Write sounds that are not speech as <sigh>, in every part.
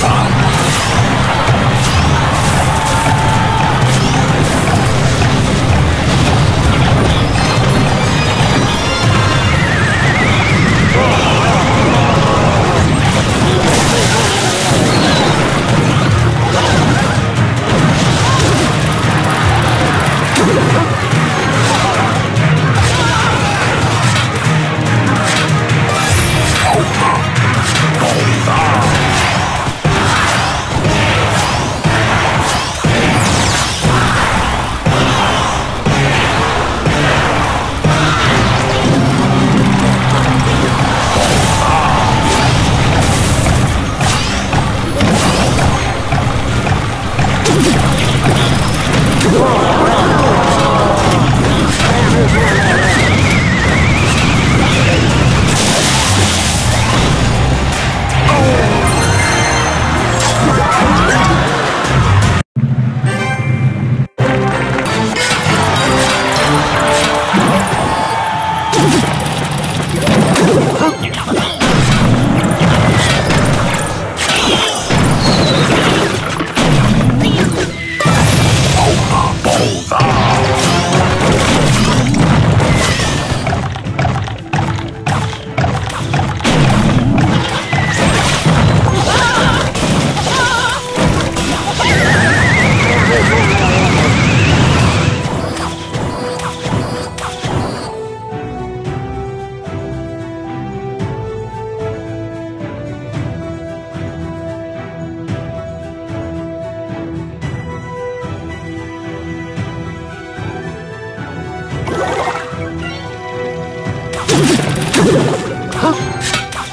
Stop!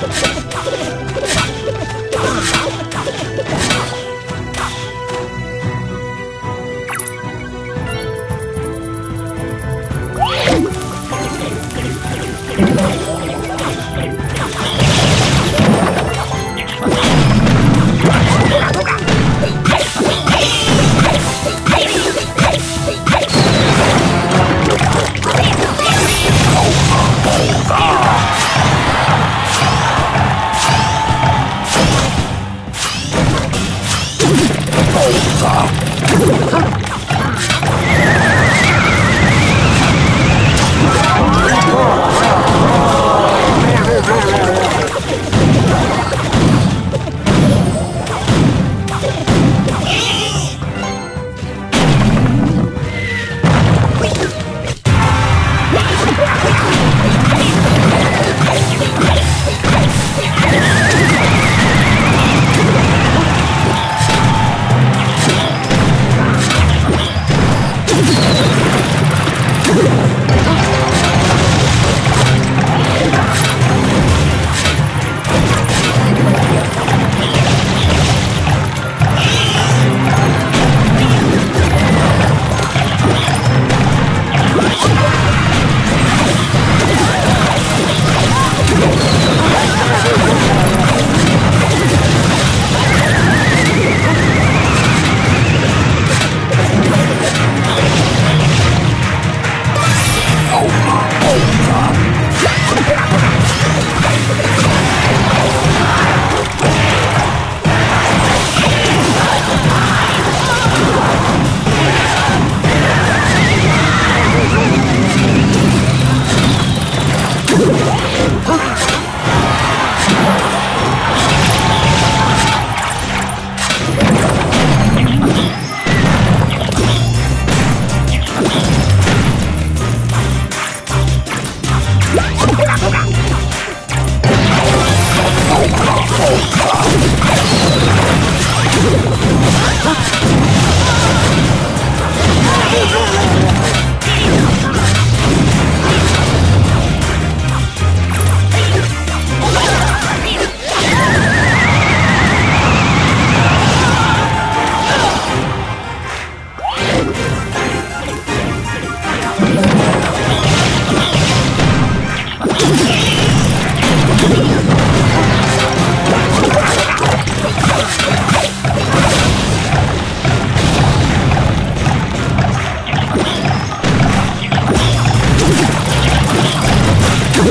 Ha ha ha! さ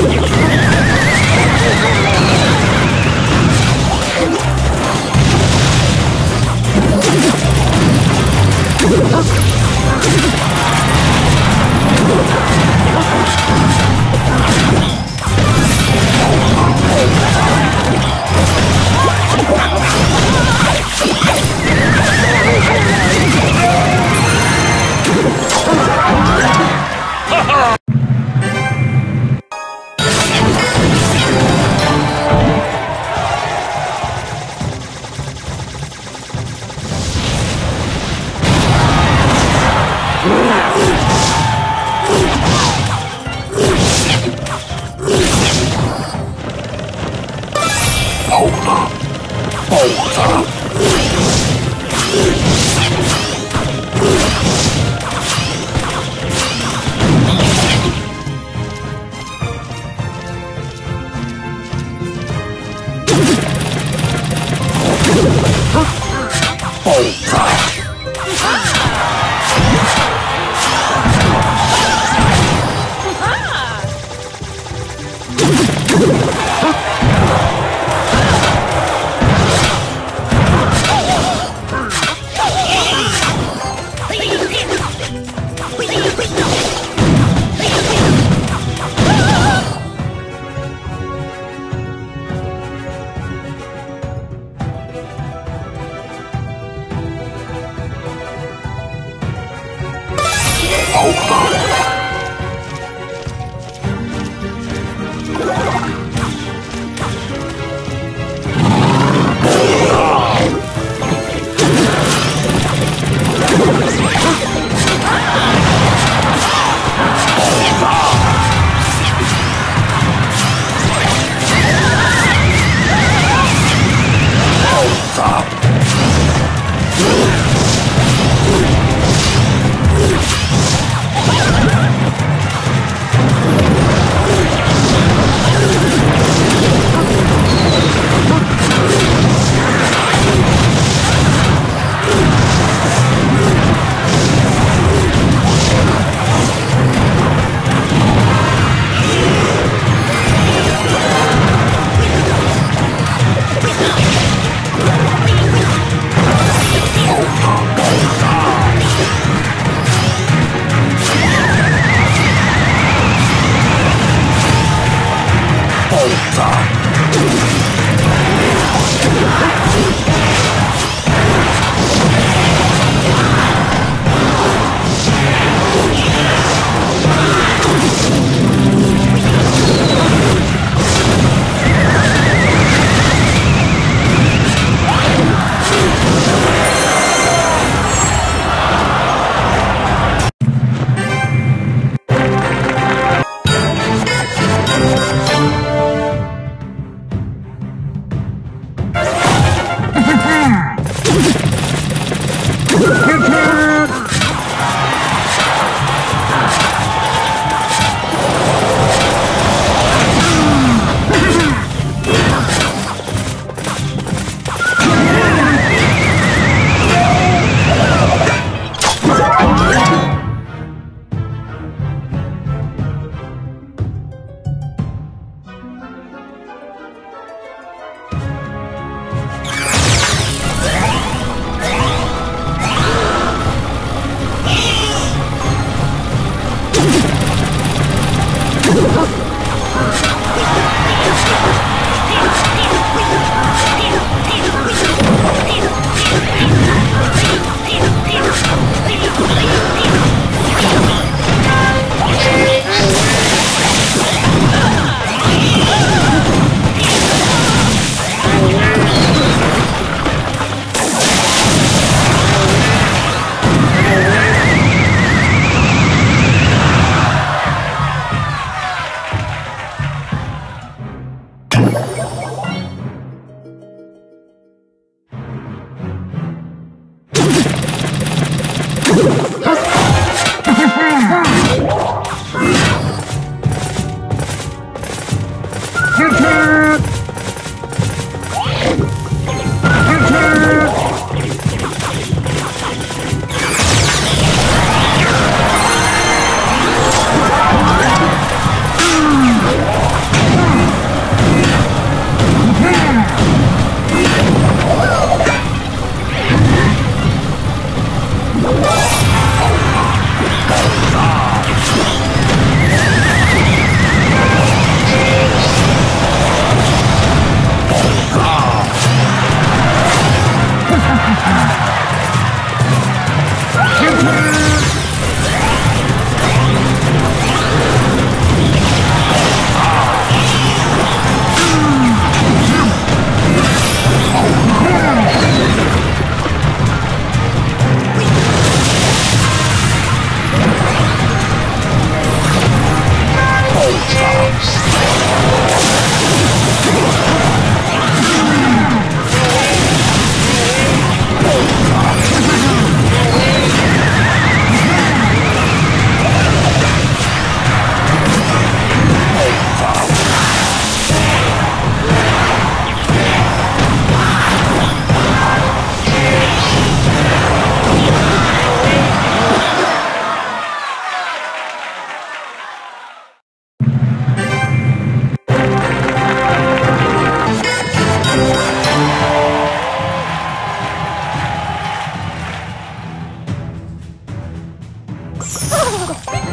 Yeah! Oh, Oh! <laughs> ハハハハ!